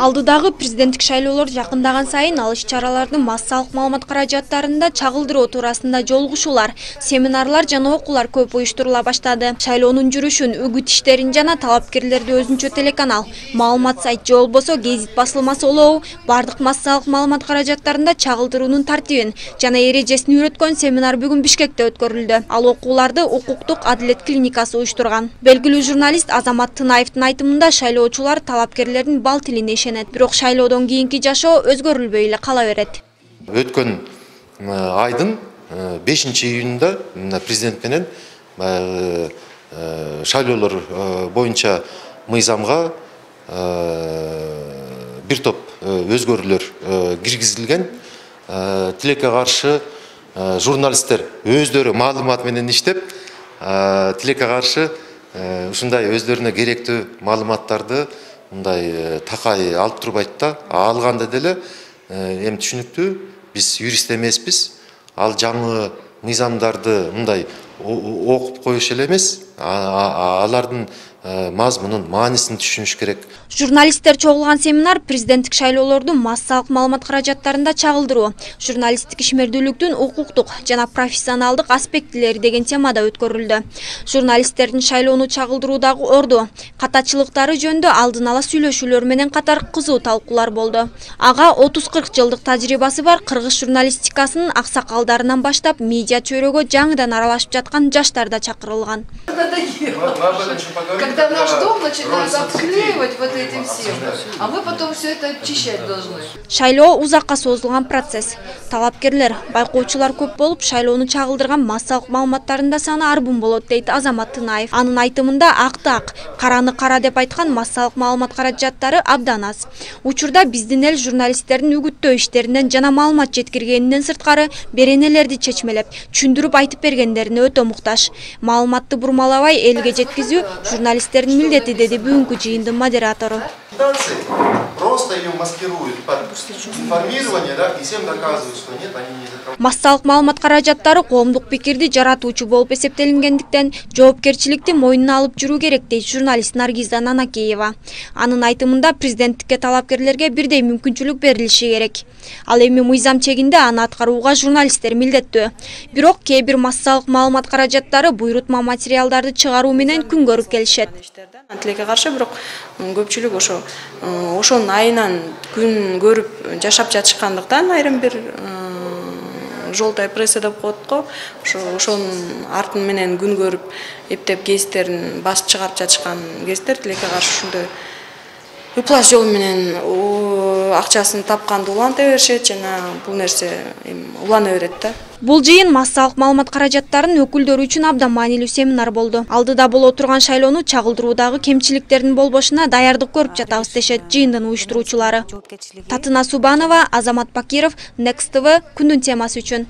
алдыдагы президенттик шайлоолор жакындаган сайын ал иш чаралардын массалык маалымат каражаттарында чагылдыруу туурасында жолугушуулар семинарлар жана окуулар көп уюштурула баштады. Шайлоонун жүрүшүн үгүт иштерин жана талапкерлерди өзүнчө телеканал маалымат сайт же болбосо гезит басылмасы улоо баардык массалык маалымат каражаттарында чагылдыруунун тартибин жана эрежесин үйрөткөн семинар бүгүн бишкекте өткөрүлдү. Ал окууларды укуктук адилет клиникасы уюштурган. Белгилүү журналист азамат тынаевдин айтымында шайлоочулар талапкерлердин бал тилине бирок шайлоодон кийинки жашоо өзгөрүлбөй эле кала берет. Өткөн айдын бешинчи июнунда мына президент менен баягы шайлоолор боюнча мыйзамга бир топ өзгөрүүлөр киргизилген. Тилекке каршы журналисттер өздөрү маалымат менен иштеп тилекке каршы ушундай өздөрүнө керектүү маалыматтарды мындай такай алып турбайт да алганда деле эми түшүнүктүү биз юрист эмеспиз. Ал жаңы мыйзамдарды мындай окуп коюш эле эмес. Алардын мазмунун маанисин түшүнүш керек. Журналисттер чогулган семинар президенттик шайлоолордун массалык маалымат каражаттарында чагылдыруу. Журналисттик ишмердүүлүктүн укуктук жана профессионалдык аспектилери деген темада өткөрүлдү. Журналисттердин шайлоону чагылдыруудагы орду катачылыктары жөнүндө алдын ала сүйлөшүүлөр менен катар кызуу талкуулар болду. Ага отуз кырк жылдык тажрыйбасы бар кыргыз журналистикасынын аксакалдарынан баштап медиа чөйрөгө жаңыдан аралашып жаткан жаштар да чакырылган когда наш дом начинают обклеивать вот этим всем, а мы потом все это очищать должны. Шайлоо узакка созулган процесс. Талапкерлер, байкоочулар көп болуп, шайлоону чагылдырган массалык маалыматтарында саны арбын болот дейт Азамат Тынаев. Анын айтымында акты ак, караны кара деп айткан массалык маалымат каражаттары абдан аз. Учурда биздин эл журналисттердин үгүттөө иштеринен жана маалымат жеткиргенинен сырткары беренелерди чечмелеп, түшүндүрүп айтып бергендерине өтө муктаж. Маалыматты бурмалабай элге жеткизүү журналисттердин милдети деди бүгүнкү жыйындын модератору. Просто ее маскируют под информирование да и всем доказывают что нет они не массалык маалымат каражаттары коомдук пикирди жаратуучу болуп эсептелингендиктен жоопкерчиликти мойнуна алып жүрүү керек дейт журналист наргиза нанакеева. Анын айтымында президенттикке талапкерлерге бирдей мүмкүнчүлүк берилиши керек. Ал эми мыйзам чегинде аны аткарууга журналисттер милдеттүү бирок кээ бир массалык маалымат каражаттары буйрутма материалдарды чыгаруу менен күн көрүп келишет тилекке каршы бирок көпчүлүк ошо ошонун айынан күн көрүп жашап жатышкандыктан айрым бир желтая пресса деп коет го ошо ошонун артын менен күн көрүп эптеп гезиттерин басып чыгарып жатышкан гезиттер тилекке каршы ушундай ыплас жол менен акчасын тапканды уланта беришет жана бул нерсе эми улана берет да. Бул жыйын массалык маалымат каражаттарынын өкүлдөрү үчүн абдан маанилүү семинар болду. Алдыда боло турган шайлоону чагылдыруудагы кемчиликтердин болбошуна даярдык көрүп жатабыз дешет жыйындын уюштуруучулары. Татына субанова азамат бакиров next tv күндүн темасы үчүн